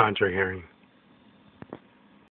Andre Herring.